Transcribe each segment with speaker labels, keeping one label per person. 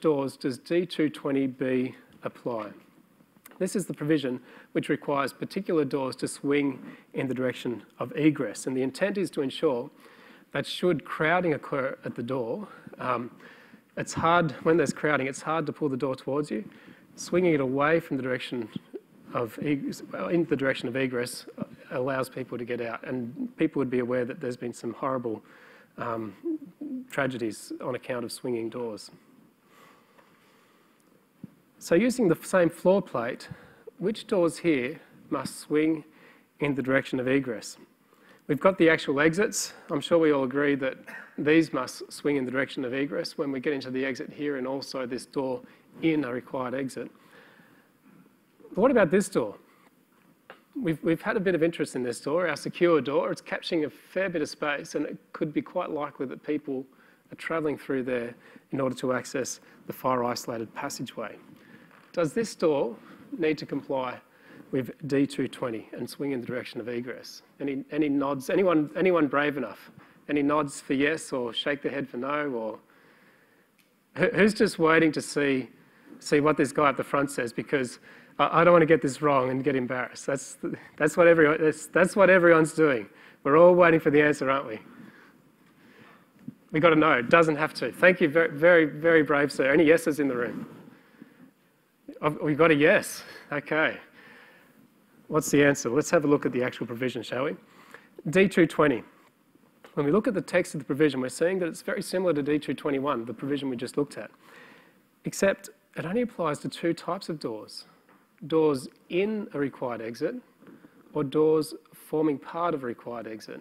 Speaker 1: doors does D220B apply? This is the provision which requires particular doors to swing in the direction of egress. And the intent is to ensure that should crowding occur at the door, um, it's hard, when there's crowding, it's hard to pull the door towards you. Swinging it away from the direction of egress, in the direction of egress allows people to get out. And people would be aware that there's been some horrible um, tragedies on account of swinging doors. So using the same floor plate, which doors here must swing in the direction of egress? We've got the actual exits. I'm sure we all agree that these must swing in the direction of egress when we get into the exit here and also this door in a required exit. But what about this door? We've, we've had a bit of interest in this door, our secure door. It's capturing a fair bit of space and it could be quite likely that people are travelling through there in order to access the fire isolated passageway. Does this door need to comply with D220 and swing in the direction of egress? Any, any nods? Anyone, anyone brave enough? Any nods for yes or shake their head for no? Or who's just waiting to see, see what this guy at the front says? Because I, I don't want to get this wrong and get embarrassed. That's, that's, what everyone, that's, that's what everyone's doing. We're all waiting for the answer, aren't we? We got to know. It doesn't have to. Thank you, very, very, very brave, sir. Any yeses in the room? We got a yes. Okay. What's the answer? Let's have a look at the actual provision, shall we? D220. When we look at the text of the provision, we're seeing that it's very similar to D221, the provision we just looked at, except it only applies to two types of doors doors in a required exit or doors forming part of a required exit.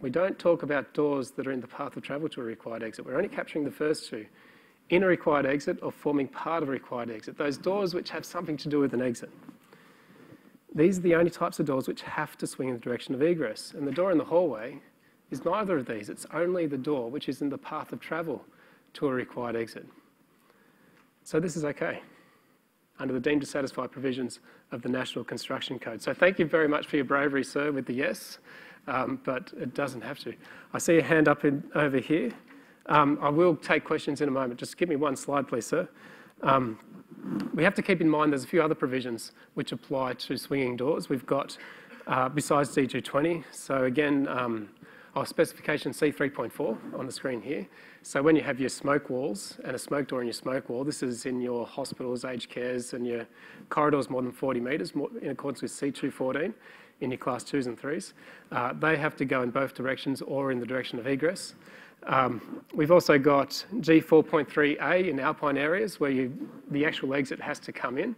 Speaker 1: We don't talk about doors that are in the path of travel to a required exit. We're only capturing the first two in a required exit or forming part of a required exit, those doors which have something to do with an exit. These are the only types of doors which have to swing in the direction of egress. And the door in the hallway is neither of these. It's only the door which is in the path of travel to a required exit. So this is okay under the deemed to satisfy provisions of the National Construction Code. So thank you very much for your bravery, sir, with the yes, um, but it doesn't have to. I see a hand up in, over here. Um, I will take questions in a moment. Just give me one slide, please, sir. Um, we have to keep in mind there's a few other provisions which apply to swinging doors. We've got, uh, besides D220, so again, um, our specification C3.4 on the screen here. So when you have your smoke walls and a smoke door in your smoke wall, this is in your hospitals, aged cares, and your corridors more than 40 metres, in accordance with C214 in your class twos and threes. Uh, they have to go in both directions or in the direction of egress. Um, we've also got G4.3A in alpine areas where you, the actual exit has to come in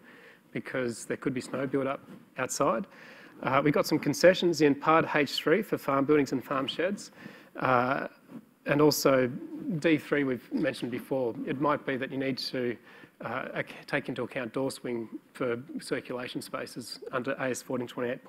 Speaker 1: because there could be snow build up outside. Uh, we've got some concessions in Part H3 for farm buildings and farm sheds. Uh, and also D3 we've mentioned before. It might be that you need to uh, take into account door swing for circulation spaces under AS 1428.